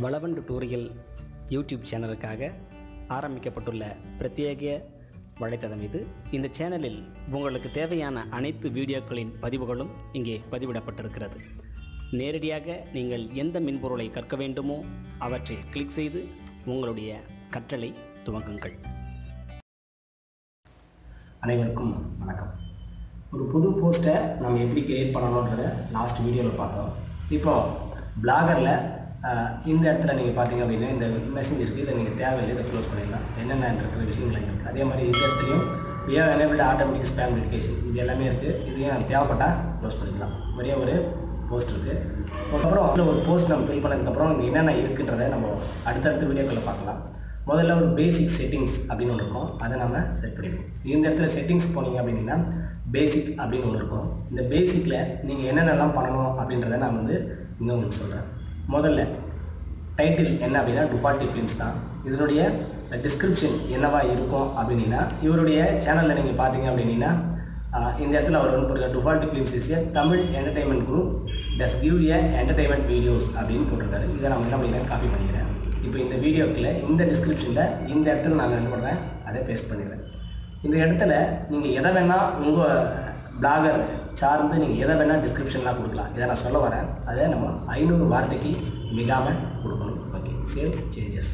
Valavan tutorial YouTube சேனலுக்காக ஆரம்பிக்கப்பட்டுள்ள பிரத்யேக வலைத்தளம் இது. இந்த சேனலில் உங்களுக்கு தேவையான அனைத்து வீடியோக்களின் பதிவுகளும் இங்கே பதிவிடப்பட்டிருக்கிறது. நேரடியாக நீங்கள் எந்த மென்பொருளை கற்க வேண்டுமோ அவற்றில் கிளிக் செய்து உங்களுடைய கற்றலை துவங்குங்கள். அனைவருக்கும் வணக்கம். ஒரு புது போஸ்ட்டை நம்ம எப்படி கிரியேட் பண்ணணுன்றத லாஸ்ட் வீடியோவில் பார்த்தோம். இப்போ பிளாகரில் இந்த இடத்துல நீங்கள் பார்த்தீங்க அப்படின்னா இந்த மெசேஜ் இருக்குது இதை நீங்கள் தேவையில்லை இதை க்ளோஸ் பண்ணிடலாம். என்னென்ன இருக்கிற விஷயங்கள் இருக்குது அதே மாதிரி இந்த இடத்துலையும் we have automatic spam notification இது எல்லாமே இருக்குது இதையும் தேவைப்பட்டால் க்ளோஸ் பண்ணிக்கலாம். ஒரே ஒரு போஸ்ட் இருக்குது அதுக்கப்புறம் அதில் ஒரு போஸ்ட் நம்ம ஃபில் பண்ணதுக்கப்புறம் இங்கே என்னென்ன இருக்குன்றதை நம்ம அடுத்தடுத்த வீடியோக்களை பார்க்கலாம். முதல்ல ஒரு பேசிக் செட்டிங்ஸ் அப்படின்னு ஒன்று இருக்கும். அதை நம்ம செட் பண்ணிடுவோம். இந்த இடத்துல செட்டிங்ஸ் போனீங்க அப்படின்னா பேசிக் அப்படின்னு ஒன்று இருக்கும். இந்த பேசிக்கில் நீங்கள் என்னென்னலாம் பண்ணணும் அப்படின்றத நான் வந்து இங்கே உங்களுக்கு சொல்கிறேன் முதல்ல டைட்டில் என்ன அப்படின்னா டிஃபால்ட்டி ஃபிலிம்ஸ் தான். இதனுடைய டிஸ்கிரிப்ஷன் என்னவா இருக்கும் அப்படின்னா இவருடைய சேனலில் நீங்கள் பார்த்தீங்க அப்படின்னா இந்த இடத்துல அவர் வந்து போட்டிருக்காரு. Default films is a Tamil entertainment group does give a entertainment videos அப்படின்னு போட்டிருக்காரு. இதை நான் என்ன பண்ணிக்கிறேன் காப்பி பண்ணிக்கிறேன். இப்போ இந்த வீடியோக்கில் இந்த டிஸ்கிரிப்ஷனில் இந்த இடத்துல நான் என்ன பண்ணுறேன் அதை பேஸ்ட் பண்ணிக்கிறேன். இந்த இடத்துல நீங்கள் எதை வேணால் உங்கள் பிளாகர் சார்ந்து நீங்கள் எதை வேணால் டிஸ்கிரிப்ஷன்லாம் கொடுக்கலாம். இதை நான் சொல்ல வரேன். அதை நம்ம ஐநூறு வார்த்தைக்கு மிகாமல் கொடுக்கணும். Okay save changes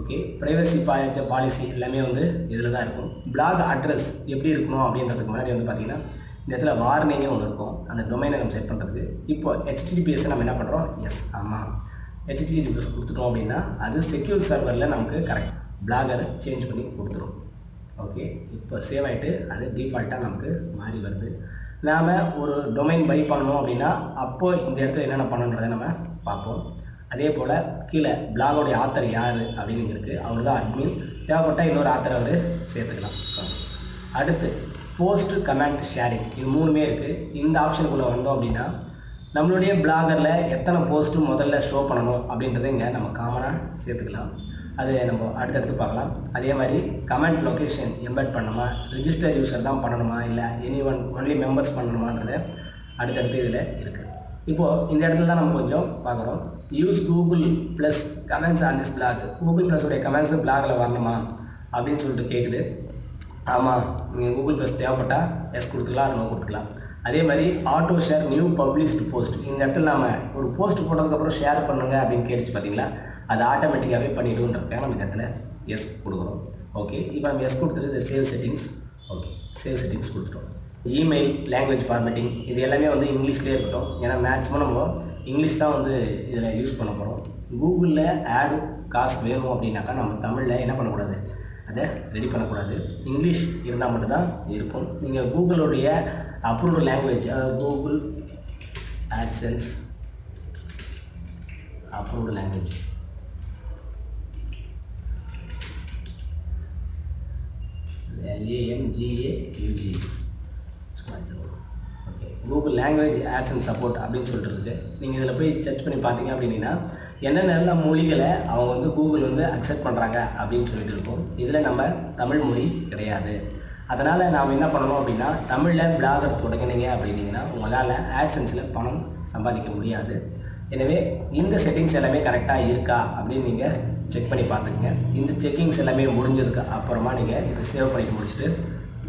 okay privacy பாய்ச்ச பாலிசி எல்லாமே வந்து இதில் தான் இருக்கும். பிளாக் அட்ரஸ் எப்படி இருக்கணும் அப்படின்றதுக்கு முன்னாடி வந்து பார்த்தீங்கன்னா இந்த இடத்துல வார்னிங்கே ஒன்று இருக்கும். அந்த டொமைனை நம்ம செட் பண்ணுறதுக்கு இப்போ ஹெச்டிடிபிஎஸ் நம்ம என்ன பண்ணுறோம் எஸ் ஆமாம் ஹெச்டிடிபிஎஸ் கொடுத்துட்டோம் அப்படின்னா அது செக்யூர் சர்வரில் நமக்கு கரெக்ட் பிளாகரை சேஞ்ச் பண்ணி கொடுத்துரும். ஓகே இப்போ சேவ் ஆகிட்டு அது டிஃபால்ட்டாக நமக்கு மாறி வருது. நாம் ஒரு டொமைன் பை பண்ணணும் அப்படின்னா அப்போது இந்த இடத்துல என்னென்ன பண்ணணுன்றதை நம்ம பார்ப்போம். அதே போல் கீழே பிளாகோடைய ஆத்தர் யார் அப்படின்னு இருக்குது அவர் தான் அட்மின் தேவைப்பட்டால் இன்னொரு ஆத்தரை அவர் சேர்த்துக்கலாம். அடுத்து போஸ்ட் கமெண்ட் ஷேரிங் இது மூணுமே இருக்குது இந்த ஆப்ஷனுக்குள்ளே வந்தோம் அப்படின்னா நம்மளுடைய பிளாகரில் எத்தனை போஸ்ட்டு முதல்ல ஷோ பண்ணணும் அப்படின்றத இங்கே நம்ம காமனாக சேர்த்துக்கலாம். அது நம்ம அடுத்தடுத்து பார்க்கலாம். அதே மாதிரி கமெண்ட் லொக்கேஷன் எம்பெட் பண்ணணுமா ரிஜிஸ்டர் யூஸர் தான் பண்ணணுமா? இல்லை எனி ஒன் ஒன்லி மெம்பர்ஸ் பண்ணணுமான்றது அடுத்தடுத்து இதில் இருக்குது இப்போது இந்த இடத்துல தான் நம்ம கொஞ்சம் பார்க்குறோம் use Google plus comments on this blog Google ப்ளஸோடைய comments பிளாகில் வரணுமா? அப்படின்னு சொல்லிட்டு கேட்குது ஆமாம் நீங்கள் கூகுள் ப்ளஸ் தேவைப்பட்டால் எஸ் கொடுத்துக்கலாம் நோ கொடுத்துக்கலாம். அதே மாதிரி auto share new published post இந்த இடத்துல நம்ம ஒரு போஸ்ட் போட்டதுக்கப்புறம் ஷேர் பண்ணுங்க அப்படின்னு கேட்டுச்சு பார்த்தீங்களா அது ஆட்டோமேட்டிக்காகவே பண்ணிவிடுன்றதுக்காக நம்ம இந்த இடத்துல எஸ் கொடுக்குறோம். ஓகே இப்போ நம்ம எஸ் கொடுத்துட்டு இந்த save settings okay save settings கொடுத்துட்டோம். இமெயில் லாங்குவேஜ் ஃபார்மேட்டிங் இது எல்லாமே வந்து இங்கிலீஷ்லேயே இருக்கட்டும். ஏன்னா மேக்ஸிமம் நம்ம இங்கிலீஷ் தான் வந்து இதில் யூஸ் பண்ண போகிறோம் கூகுளில் ஆடு காசு வேணும் அப்படின்னாக்கா நம்ம தமிழில் என்ன பண்ணக்கூடாது? அதை ரெடி பண்ணக்கூடாது. இங்கிலீஷ் இருந்தால் மட்டும்தான் இருக்கும். நீங்கள் கூகுளுடைய அப்ரூவ்டு லாங்குவேஜ் அதாவது Google actions approved language AMGA UG Google language ads and support அப்படின்னு சொல்லிட்டு இருக்கு. நீங்கள் இதில் போய் சர்ச் பண்ணி பார்த்தீங்க அப்படின்னா என்னென்ன மொழிகளை அவங்க வந்து கூகுள் வந்து அக்செப்ட் பண்ணுறாங்க அப்படின்னு சொல்லிட்டு இருக்கோம். இதில் நம்ம தமிழ் மொழி கிடையாது. அதனால் நாம் என்ன பண்ணணும் அப்படின்னா தமிழில் பிளாகர் தொடங்கினீங்க அப்படின்னீங்கன்னா உங்களால் ஆட்சன்ஸில் பணம் சம்பாதிக்க முடியாது. எனவே இந்த செட்டிங்ஸ் எல்லாமே கரெக்டாக இருக்கா அப்படின்னு நீங்கள் செக் பண்ணி பார்த்துக்குங்க. இந்த செக்கிங்ஸ் எல்லாமே முடிஞ்சதுக்கு அப்புறமா நீங்கள் இதை சேவ் பண்ணிட்டு முடிச்சுட்டு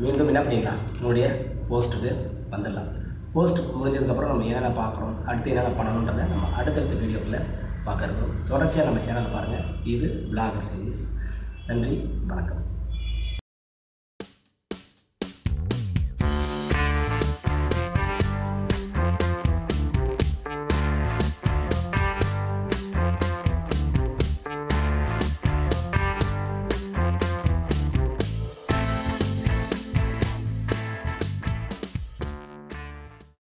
மீண்டும் என்ன பண்ணிக்கலாம் உங்களுடைய போஸ்ட்டுக்கு வந்துடலாம். போஸ்ட் முடிஞ்சதுக்கப்புறம் நம்ம என்னென்ன பார்க்குறோம் அடுத்து என்னென்ன பண்ணணுன்றதை நம்ம அடுத்தடுத்த வீடியோக்களில் பார்க்க இருக்கிறோம் தொடர்ச்சியாக நம்ம சேனலை பாருங்கள் இது பிளாகர் சீரீஸ் நன்றி வணக்கம்.